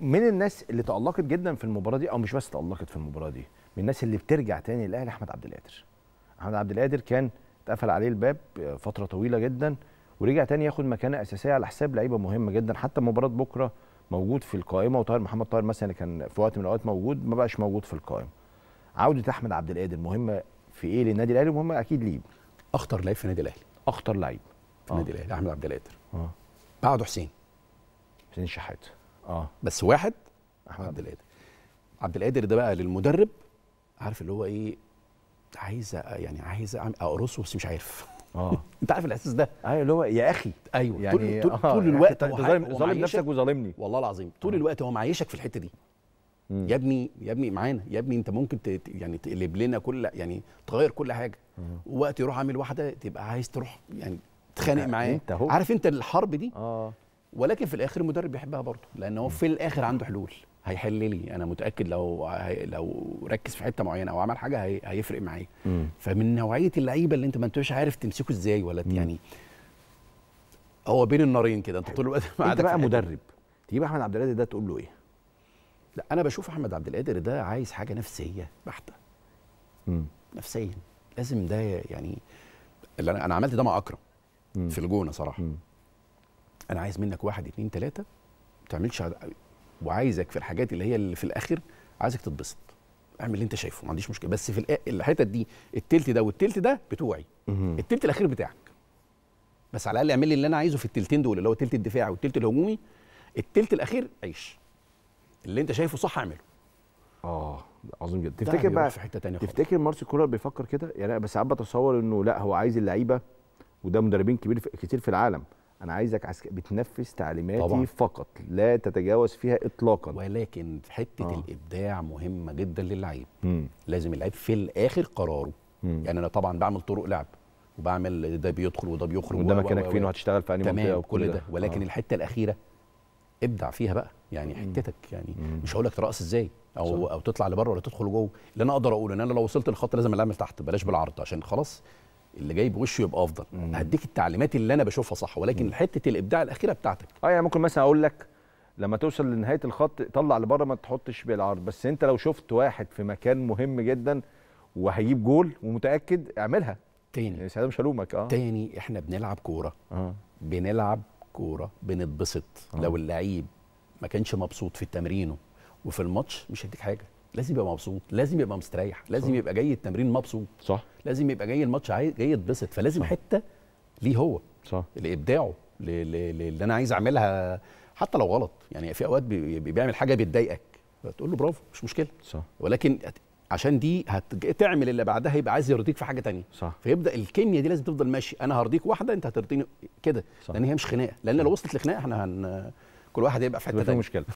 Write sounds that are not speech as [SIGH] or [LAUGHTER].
من الناس اللي تألقت جدا في المباراة دي أو مش بس تألقت في المباراة دي من الناس اللي بترجع تاني للاهلي أحمد عبد القادر. أحمد عبد القادر كان اتقفل عليه الباب فترة طويلة جدا ورجع تاني ياخد مكانة أساسية على حساب لعيبة مهمة جدا. حتى مباراة بكرة موجود في القائمة وطاهر محمد طاهر مثلا اللي كان في وقت من الأوقات موجود ما بقاش موجود في القائمة. عودة أحمد عبد القادر مهمة في إيه للنادي الأهلي؟ مهمه أكيد ليه أخطر لعيب في النادي الأهلي. أخطر لعيب. في النادي الأهلي أحمد عبد القادر. آه. بعده حسين. حسين الشحات. آه. بس واحد أحمد عبد القادر عبد القادر ده بقى للمدرب عارف اللي هو إيه عايز يعني عايز أقرصه بس مش عارف. آه. [LAUGHS] أنت عارف الإحساس ده؟ أيوه اللي هو يا أخي. أيوه. يعني طول, طول, آه، طول الوقت أنت هو ظالم هو ظالم نفسك وظالمني. والله العظيم. طول آه. الوقت هو معيشك في الحتة دي. مم. يا ابني يا ابني معانا. يا ابني أنت ممكن ت- يعني تقلب لنا كل يعني تغير كل حاجة. ووقت يروح عامل واحدة تبقى عايز تروح يعني تتخانق معاه. أنت أهو. عارف أنت الحرب دي؟ آه. ولكن في الآخر المدرب بيحبها برضه لأن هو في الآخر عنده حلول هيحل لي أنا متأكد لو لو ركز في حتة معينة أو عمل حاجة هي هيفرق معايا. فمن نوعية اللعيبة اللي أنت ما انتش عارف تمسكه إزاي ولا مم. يعني هو بين النارين كده أنت طول الوقت [LAUGHS] أنت بقى. مدرب تجيب أحمد عبد القادر ده تقول له إيه لا أنا بشوف أحمد عبد القادر ده عايز حاجة نفسية بحتة مم. نفسيا لازم ده يعني اللي أنا أنا عملت ده مع أكرم مم. في الجونة صراحة مم. أنا عايز منك واحد اتنين تلاتة ما تعملش وعايزك في الحاجات اللي هي اللي في الآخر عايزك تتبسط. اعمل اللي أنت شايفه ما عنديش مشكلة. بس في الحتت دي التلت ده والتلت ده بتوعي. التلت الأخير بتاعك. بس على الأقل اعمل لي اللي أنا عايزه في التلتين دول اللي هو التلت الدفاعي والتلت الهجومي. التلت الأخير عيش. اللي أنت شايفه صح اعمله. آه عظيم جدا. تفتكر بقى في حتة تانية خالص. تفتكر مارسيل كولر بيفكر كده؟ يعني بس ساعات بتصور إنه لا هو عايز اللعيبة وده مدربين كبير في كتير في العالم. أنا عايزك عسك... بتنفذ تعليماتي طبعاً. فقط لا تتجاوز فيها اطلاقا ولكن حتة آه. الإبداع مهمة جدا للعيب. لازم اللعيب في الآخر قراره مم. يعني أنا طبعا بعمل طرق لعب وبعمل ده بيدخل وده بيخرج وده مكانك فين وهتشتغل في أنهي منطقة وكل كل ده ولكن آه. الحتة الأخيرة ابدع فيها بقى يعني حتتك يعني مم. مش هقول لك ترقص إزاي أو صح. أو تطلع لبره ولا تدخل جوه اللي أنا أقدر أقوله إن أنا لو وصلت للخط لازم اعمل تحت بلاش بالعرض عشان خلاص اللي جاي بوشه يبقى أفضل. مم. هديك التعليمات اللي أنا بشوفها صح ولكن حتة الإبداع الأخيرة بتاعتك. آه يعني ممكن مثلا أقول لك لما توصل لنهاية الخط طلع لبره ما تحطش بالعرض بس أنت لو شفت واحد في مكان مهم جدا وهيجيب جول ومتأكد اعملها. تاني. يعني ساعتها مش هلومك. آه. تاني إحنا بنلعب كورة. آه. بنلعب كورة بنتبسط. آه. لو اللعيب ما كانش مبسوط في تمرينه وفي الماتش مش هيديك حاجة. لازم يبقى مبسوط لازم يبقى مستريح لازم صح. يبقى جاي التمرين مبسوط. صح. لازم يبقى جاي الماتش جاي يتبسط. فلازم صح. حتة ليه هو صح. لإبداعه اللي أنا عايز أعملها حتى لو غلط. يعني في أوقات بي- بي- بيعمل حاجة بتضايقك فتقول له برافو مش مشكلة. صح. ولكن عشان دي هتعمل اللي بعدها يبقى عايز يرضيك في حاجة تانية. صح. فيبدأ الكيمياء دي لازم تفضل ماشي. أنا هرضيك واحدة أنت هترضيني كده. صح. لأن هي مش خناقة. لأن لو وصلت لخناقة إحنا هن كل واحد هيبقى في حتة تانية. مشكلة.